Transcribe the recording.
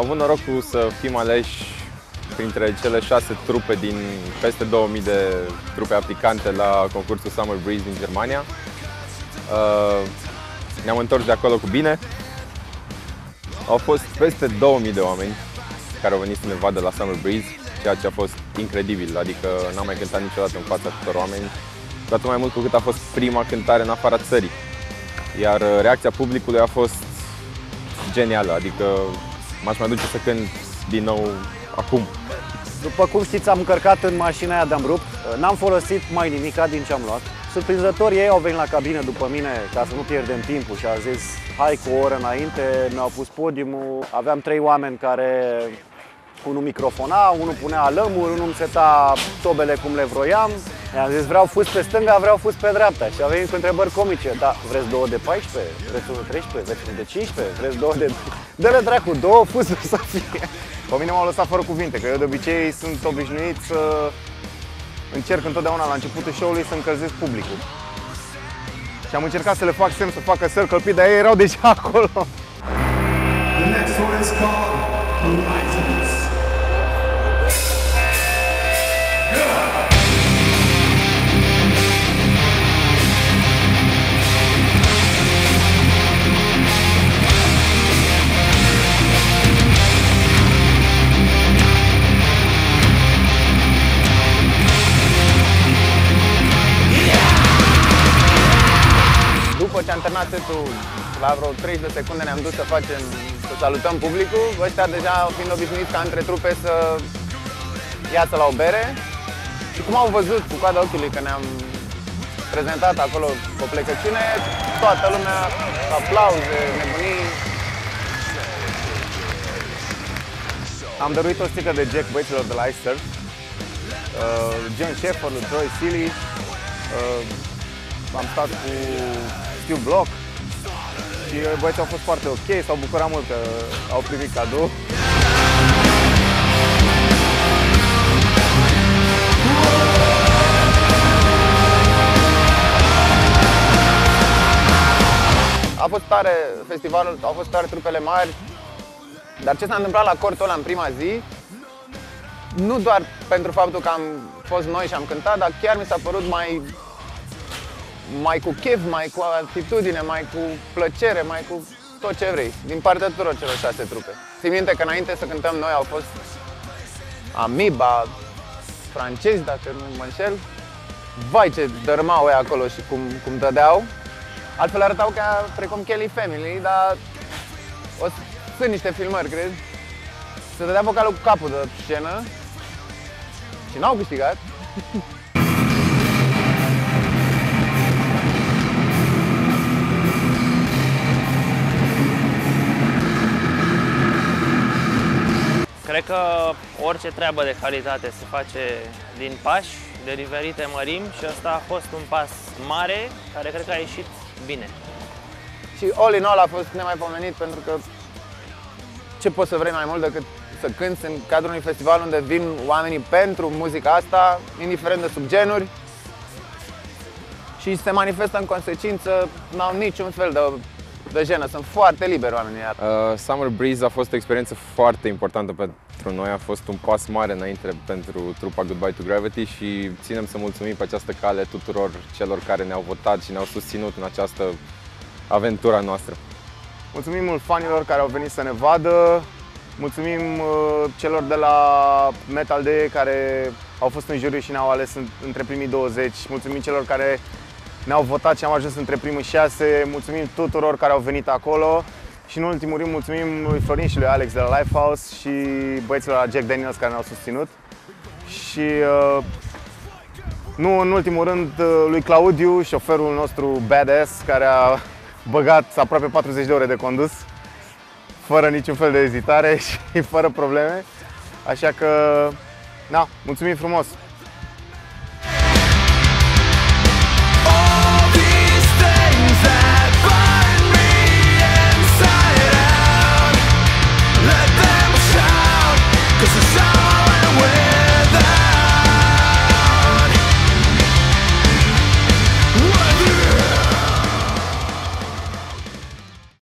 avut norocul să fim aleși printre cele șase trupe din peste 2000 de trupe aplicante la concursul Summer Breeze din Germania. Uh, ne-am întors de acolo cu bine. Au fost peste 2000 de oameni care au venit să ne vadă la Summer Breeze, ceea ce a fost incredibil, adică n-am mai cântat niciodată în fața atâtor oameni, cu atât mai mult cu cât a fost prima cântare în afara țării. Iar uh, reacția publicului a fost genială, adică m-aș mai duce să cânt din nou acum. După cum știți, am încărcat în mașina aia de-am rupt. N-am folosit mai nimic din ce am luat. Surprinzător, ei au venit la cabină după mine ca să nu pierdem timpul și au zis hai cu o oră înainte, mi-au pus podiumul. Aveam trei oameni care unul microfona, unul punea lămuri, unul îmi seta tobele cum le vroiam. I-am zis vreau fus pe stânga, vreau fus pe dreapta și a venit cu întrebări comice. Da, vreți două de 14? Vreți unul de 13? Vreți unul de 15? Vreți două de... Dă-le dracu, două fusuri să fie. Pe mine m-au lăsat fără cuvinte, că eu de obicei sunt obișnuit să încerc întotdeauna la începutul show-ului să încălzesc publicul. Și am încercat să le fac semn să facă circle pit, dar ei erau deja acolo. După ce am terminat setul, la vreo 30 de secunde ne-am dus să facem, să salutăm publicul. Ăștia deja fiind obișnuiți ca între trupe să iasă la o bere. Și cum au văzut cu coada ochiului că ne-am prezentat acolo o plecăciune, toată lumea, aplauze, nebunii. Am dăruit o stică de Jack băieților de la Ice Surf, uh, John Shepard, Troy Sealy, uh, am stat cu Stu Block și băieții au fost foarte ok, s-au bucurat mult că au primit cadou. A fost tare festivalul, au fost tare trupele mari, dar ce s-a întâmplat la cortul ăla în prima zi, nu doar pentru faptul că am fost noi și am cântat, dar chiar mi s-a părut mai mai cu chef, mai cu atitudine, mai cu plăcere, mai cu tot ce vrei, din partea tuturor celor șase trupe. Țin minte că înainte să cântăm noi au fost Amiba, francezi, dacă nu mă înșel. Vai ce dărmau ei acolo și cum, cum dădeau. Altfel arătau ca precum Kelly Family, dar o, sunt niște filmări, cred. Se dădea vocalul cu capul de scenă și n-au câștigat. că orice treabă de calitate se face din pași, de diferite mărimi și ăsta a fost un pas mare care cred că a ieșit bine. Și all in all a fost nemaipomenit pentru că ce poți să vrei mai mult decât să cânti în cadrul unui festival unde vin oamenii pentru muzica asta, indiferent de subgenuri și se manifestă în consecință, n-au niciun fel de de jenă, sunt foarte liberi oamenii. Uh, Summer Breeze a fost o experiență foarte importantă pentru noi, a fost un pas mare înainte pentru trupa Goodbye to Gravity și ținem să mulțumim pe această cale tuturor celor care ne-au votat și ne-au susținut în această aventură noastră. Mulțumim mult fanilor care au venit să ne vadă, mulțumim uh, celor de la Metal Day care au fost în juriu și ne-au ales între primii 20, mulțumim celor care ne-au votat și am ajuns între primul șase. Mulțumim tuturor care au venit acolo. Și în ultimul rând mulțumim lui Florin și lui Alex de la Lifehouse și băieților la Jack Daniels care ne-au susținut. Și uh, nu în ultimul rând uh, lui Claudiu, șoferul nostru badass, care a băgat aproape 40 de ore de condus fără niciun fel de ezitare și fără probleme. Așa că, da, mulțumim frumos!